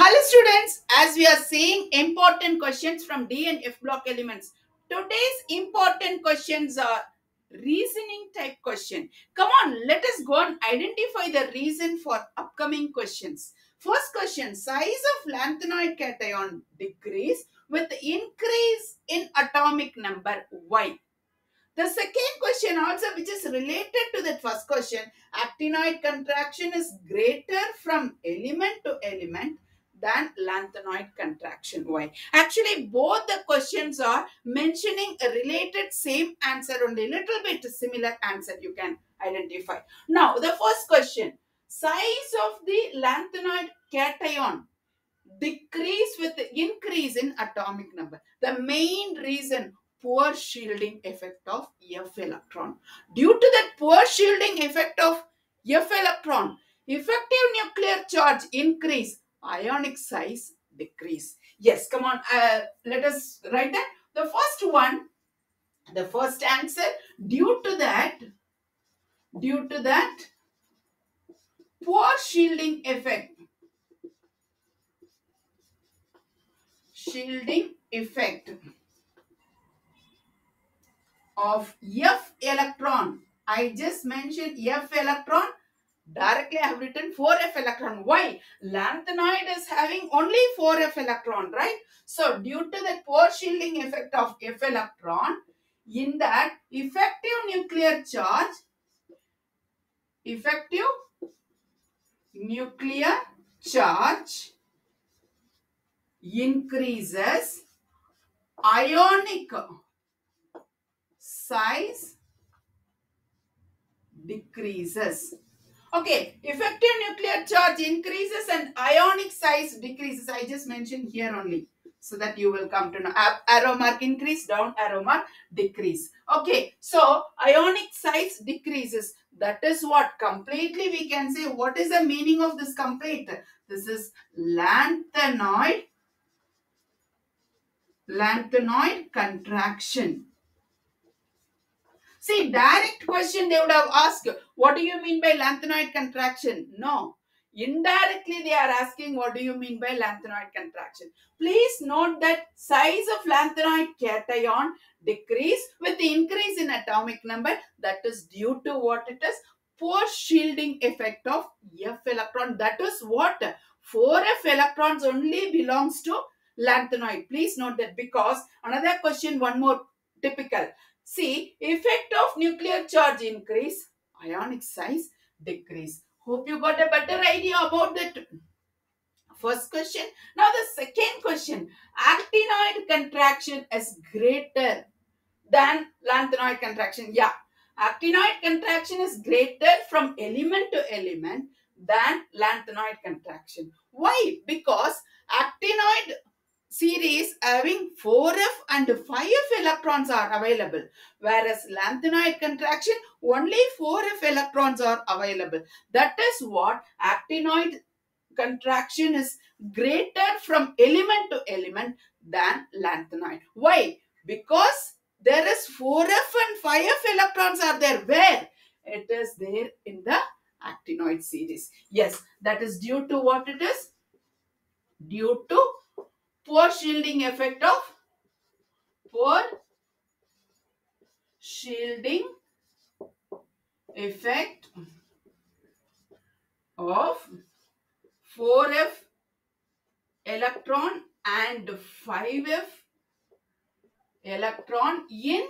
Hello students, as we are seeing important questions from D and F block elements. Today's important questions are reasoning type question. Come on, let us go and identify the reason for upcoming questions. First question, size of lanthanoid cation decrease with increase in atomic number Why? The second question also which is related to that first question, actinoid contraction is greater from element to element than lanthanoid contraction. Why? Actually, both the questions are mentioning a related same answer only, a little bit similar answer you can identify. Now, the first question, size of the lanthanoid cation decrease with the increase in atomic number. The main reason poor shielding effect of F electron. Due to that poor shielding effect of F electron, effective nuclear charge increase, ionic size decrease. Yes, come on, uh, let us write that. The first one, the first answer, due to that, due to that poor shielding effect, shielding effect of F electron. I just mentioned F electron. Directly I have written 4F electron. Why? Lanthanoid is having only 4F electron, right? So due to the poor shielding effect of F electron, in that effective nuclear charge, effective nuclear charge increases ionic size decreases. Okay, effective nuclear charge increases and ionic size decreases. I just mentioned here only so that you will come to know. Arrow mark increase, down arrow mark decrease. Okay, so ionic size decreases. That is what completely we can say. What is the meaning of this complete? This is lanthanoid, lanthanoid contraction. See, direct question they would have asked, what do you mean by lanthanoid contraction? No. Indirectly, they are asking, what do you mean by lanthanoid contraction? Please note that size of lanthanoid cation decrease with the increase in atomic number. That is due to what it is? Poor shielding effect of F electron. That is what? 4F electrons only belongs to lanthanoid. Please note that because another question, one more typical. See, effect of nuclear charge increase, ionic size decrease. Hope you got a better idea about that. First question. Now the second question. Actinoid contraction is greater than lanthanoid contraction. Yeah. Actinoid contraction is greater from element to element than lanthanoid contraction. Why? Because actinoid series having 4f and 5f electrons are available whereas lanthanoid contraction only 4f electrons are available. That is what actinoid contraction is greater from element to element than lanthanoid why? Because there is 4f and 5f electrons are there. Where? It is there in the actinoid series. Yes that is due to what it is? Due to poor shielding effect of poor shielding effect of 4f electron and 5f electron in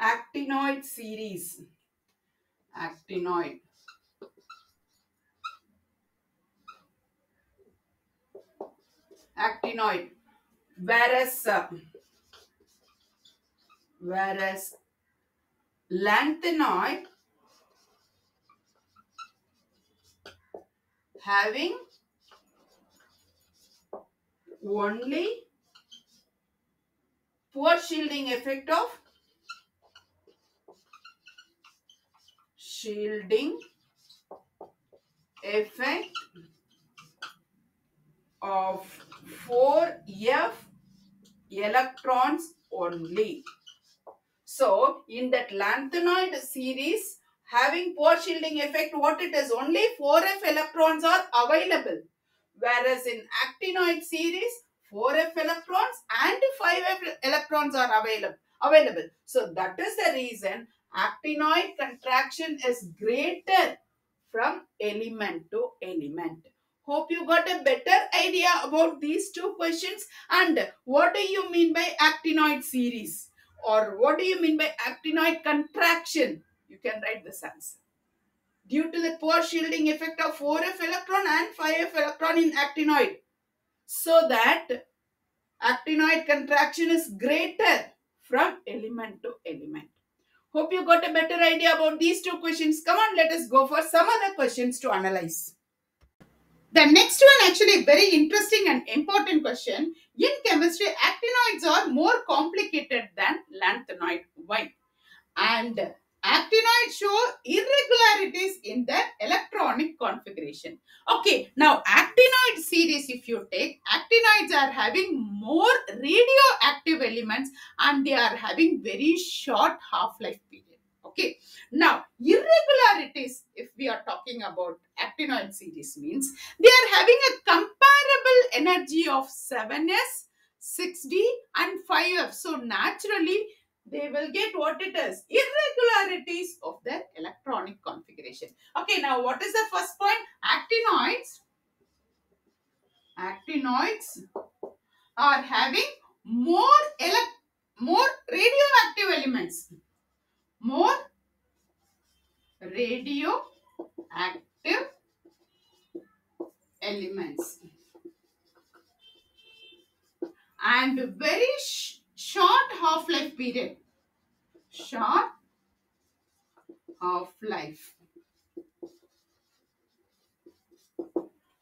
actinoid series. Actinoid actinoid. Whereas uh, whereas lanthanoid having only poor shielding effect of shielding effect of 4f electrons only. So, in that lanthanoid series, having poor shielding effect, what it is, only 4f electrons are available. whereas in actinoid series 4f electrons and 5f electrons are available available so that is the reason actinoid contraction is greater from element to element hope you got a better idea about these two questions and what do you mean by actinoid series or what do you mean by actinoid contraction you can write this answer due to the poor shielding effect of 4f electron and 5f electron in actinoid so that actinoid contraction is greater from element to element. Hope you got a better idea about these two questions. Come on, let us go for some other questions to analyze. The next one actually very interesting and important question. In chemistry, actinoids are more complicated than lanthanoid. Why? And actinoids show irregularities in their electronic configuration. Okay, now actinoid series if you take, actinoids are having more radioactive elements and they are having very short half-life period. Okay, now irregularities if we are talking about actinoid series means they are having a comparable energy of 7s, 6d and 5f. So naturally they will get what it is. Irregularities of their electronic configuration. Okay now what is the first point? Actinoids. Actinoids are having more more radioactive elements. More radioactive elements and very sh short half-life period. Short half-life.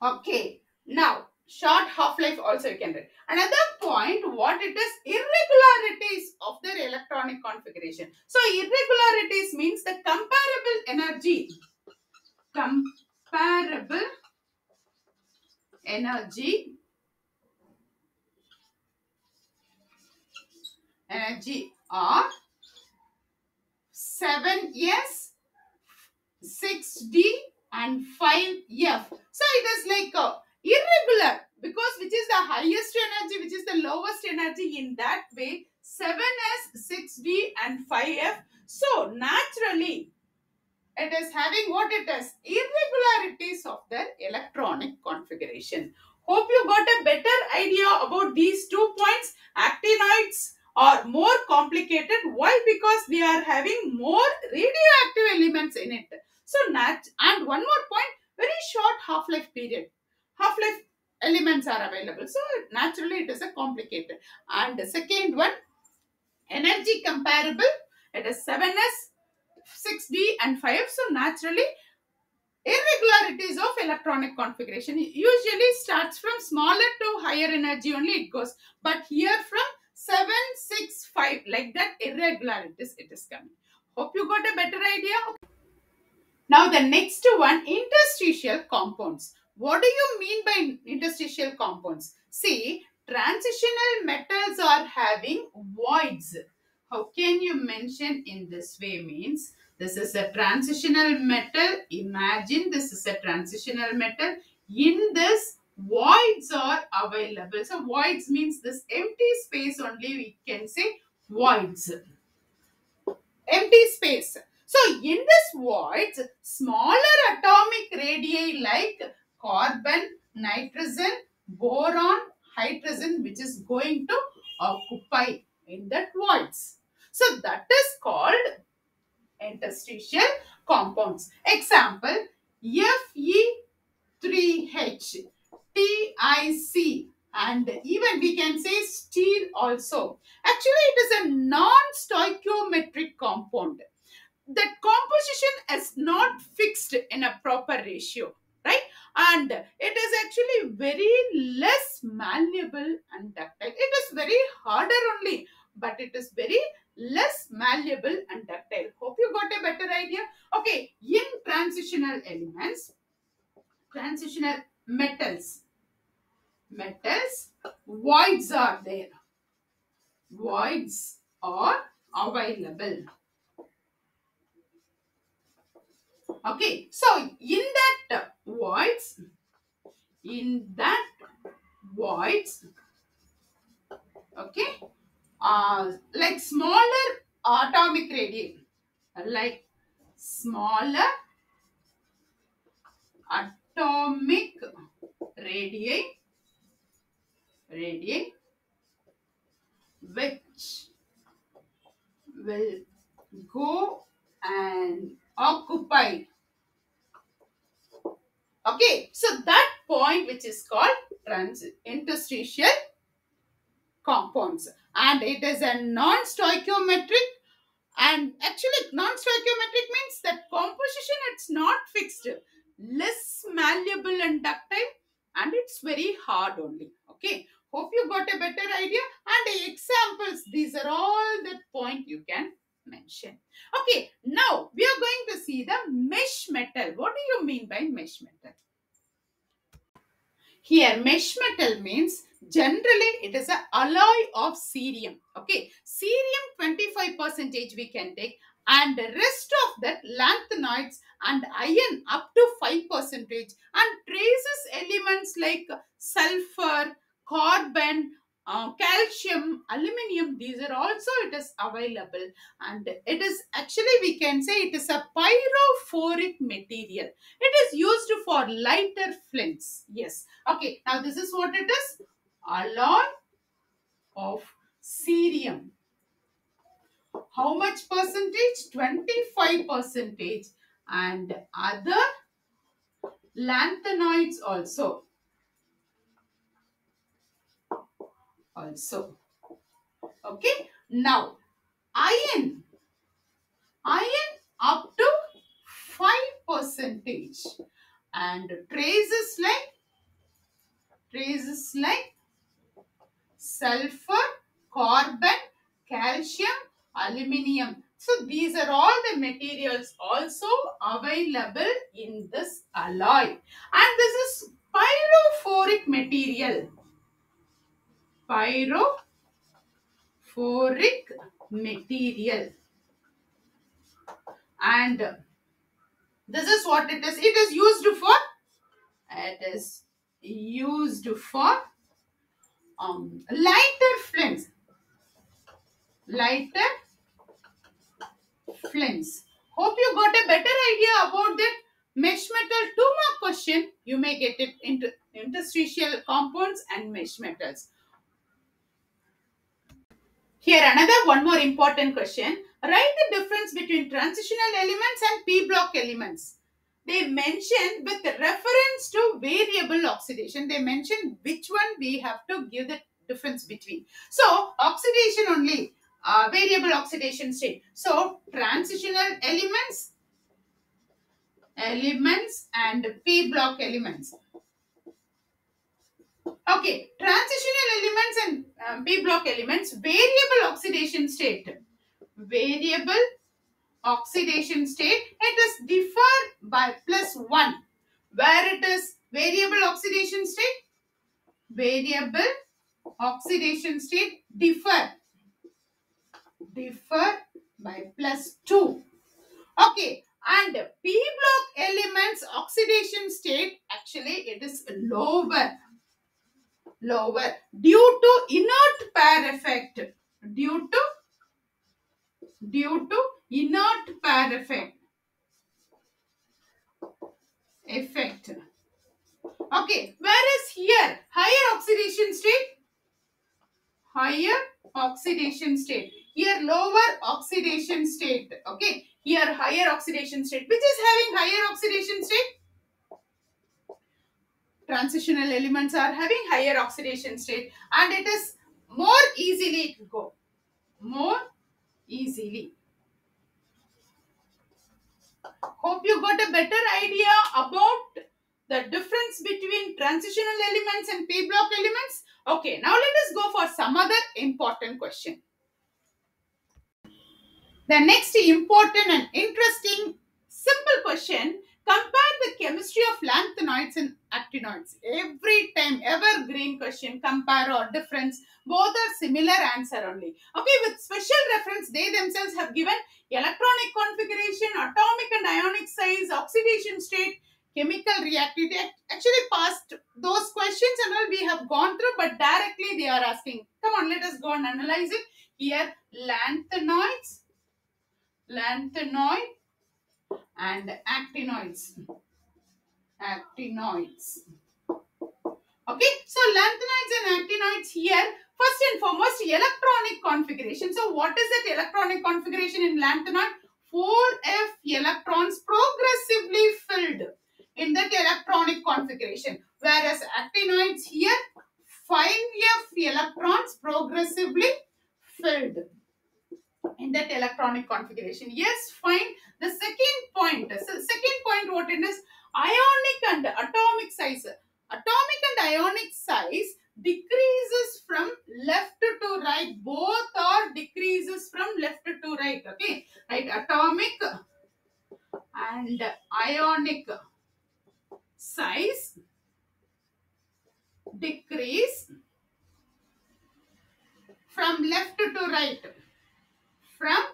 Okay. Now, short half-life also you can write. Another point, what it is, irregularities of their electronic configuration. So, irregularities means the comparable energy. Comparable energy energy are 7s 6d and 5f so it is like uh, irregular because which is the highest energy which is the lowest energy in that way 7s 6d and 5f so naturally it is having what it is irregularities of their electronic configuration hope you got a better idea about these two points actinoids are more complicated. Why? Because they are having more radioactive elements in it. So, nat and one more point, very short half-life period. Half-life elements are available. So, naturally it is a complicated. And the second one, energy comparable. It is 7s, 6d and 5. So, naturally irregularities of electronic configuration usually starts from smaller to higher energy only it goes. But here from 7, 6, 5 like that irregularities it is coming. Hope you got a better idea. Now the next one interstitial compounds. What do you mean by interstitial compounds? See transitional metals are having voids. How can you mention in this way means this is a transitional metal. Imagine this is a transitional metal. In this voids are available. So voids means this empty space only we can say voids. Empty space. So in this voids, smaller atomic radii like carbon, nitrogen, boron, hydrogen which is going to occupy in that voids. So that is called interstitial compounds. Example, Fe3H TIC and even we can say steel also. Actually, it is a non-stoichiometric compound. The composition is not fixed in a proper ratio? And it is actually very less malleable and ductile. It is very harder only, but it is very less malleable and ductile. Hope you got a better idea. Okay, in transitional elements, transitional metals. Metals, voids are there. Voids are available. Okay, so in that voids, in that voids okay uh, like smaller atomic radii like smaller atomic radii radii which will go and occupy okay so that point which is called trans interstitial compounds. And it is a non-stoichiometric and actually non-stoichiometric means that composition it's not fixed. Less malleable and ductile and it's very hard only. Okay hope you got a better idea. And the examples these are all the point you can mention. Okay now we are going to see the misch metal. What do you mean by misch metal here misch metal means generally it is a alloy of cerium. Okay cerium 25 percentage we can take and the rest of that lanthanides and iron up to 5 percentage. And traces elements like sulfur carbon uh, calcium aluminium these are also it is available. And it is actually we can say it is a pyrophoric material. It is used for lighter flints. Yes. Okay now this is what it is. Alloy of cerium. How much percentage? 25 percentage. And other lanthanoids also also okay now iron iron up to 5 percentage. And traces like traces like sulfur carbon calcium aluminium. So these are all the materials also available in this alloy. And this is pyrophoric material pyrophoric material. And this is what it is. It is used for it is used for um, lighter flames. Lighter flames. Hope you got a better idea about that misch metal. Two mark question. You may get it into interstitial compounds and misch metals here another one more important question. Write the difference between transitional elements and p block elements. They mention with reference to variable oxidation. They mention which one we have to give the difference between. So oxidation only uh, variable oxidation state. So transitional elements elements and p block elements. Okay, transitional P block elements, variable oxidation state. Variable oxidation state, it is differ by plus 1. Where it is variable oxidation state? Variable oxidation state differ. Differ by plus 2. Okay, and P block elements oxidation state, actually it is lower lower due to inert pair effect. Due to due to inert pair effect. Effect. Okay whereas here? Higher oxidation state? Higher oxidation state. Here lower oxidation state. Okay here higher oxidation state. Which is having higher oxidation state transitional elements are having higher oxidation state and it is more easily to go. More easily. Hope you got a better idea about the difference between transitional elements and p block elements? Okay now let us go for some other important question. The next important and interesting simple question compare the chemistry of lanthanoids and actinoids. Every time, evergreen question, compare or difference, both are similar answer only. Okay, with special reference, they themselves have given electronic configuration, atomic and ionic size, oxidation state, chemical reactivity. Actually past those questions and all we have gone through but directly they are asking. Come on let us go and analyze it. Here lanthanoids lanthanoid and actinoids. Actinoids. Okay so lanthanoids and actinoids here. First and foremost electronic configuration. So what is that electronic configuration in lanthanoid 4f electrons progressively filled in that electronic configuration. Whereas actinoids here 5f electrons progressively filled in that electronic configuration. Yes fine. The second point so second point what it is? Ionic and atomic size. Atomic and ionic size decreases from left to right. Both are decreases from left to right okay? Right atomic and ionic size decrease from left to right from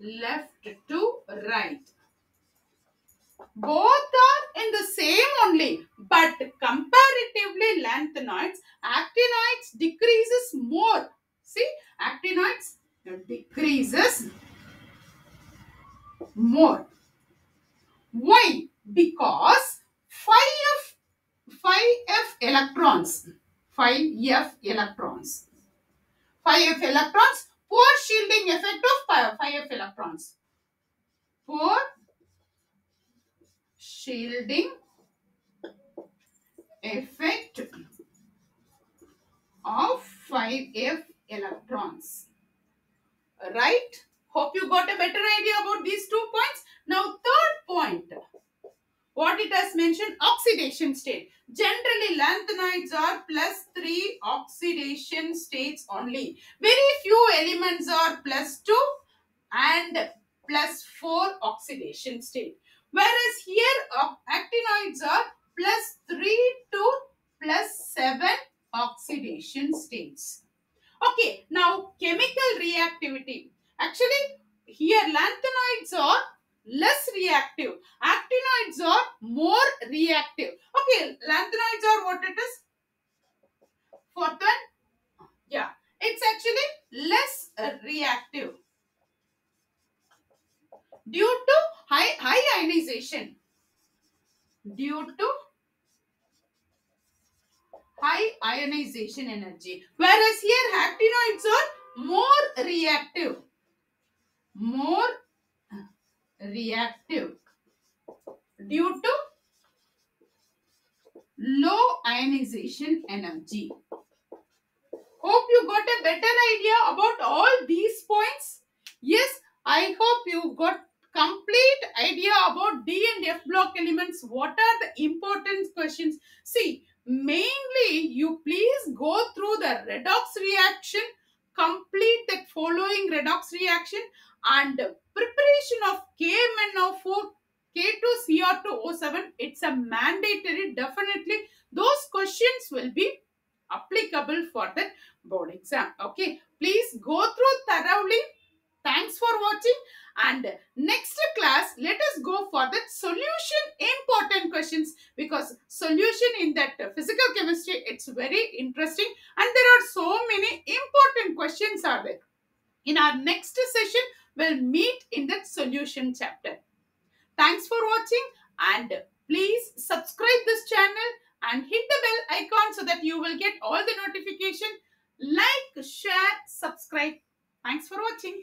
left to right. Both are in the same only but comparatively lanthanoids actinoids decreases more. See actinoids decreases more. Why? Because 5f 5f electrons 5f electrons 5f electrons poor shielding effect of 5f electrons. Poor shielding effect of 5f electrons. Right? Hope you got a better idea about these two points. Now third point. What it has mentioned oxidation state generally lanthanoids are plus 3 oxidation states only. Very few elements are plus 2 and plus 4 oxidation state. Whereas here uh, actinoids are plus 3 to plus 7 oxidation states. Okay now chemical reactivity. Actually here lanthanoids are less reactive. Actinoids are more reactive. Okay lanthanoids are what it is? Fourth one? Yeah it's actually less reactive due to high high ionization. Due to high ionization energy. Whereas here actinoids are more reactive. More reactive due to low ionization energy. Hope you got a better idea about all these points. Yes, I hope you got complete idea about D and F block elements. What are the important questions? See, mainly you please go through the redox reaction, complete the following redox reaction and preparation of KMnO4 K2Cr2O7 it's a mandatory definitely those questions will be applicable for the board exam. Okay please go through thoroughly. Thanks for watching. And next class let us go for the solution important questions because solution in that physical chemistry it's very interesting. And there are so many important questions are there. In our next session we'll meet in that solution chapter. Thanks for watching and please subscribe this channel and hit the bell icon so that you will get all the notification. Like share subscribe. Thanks for watching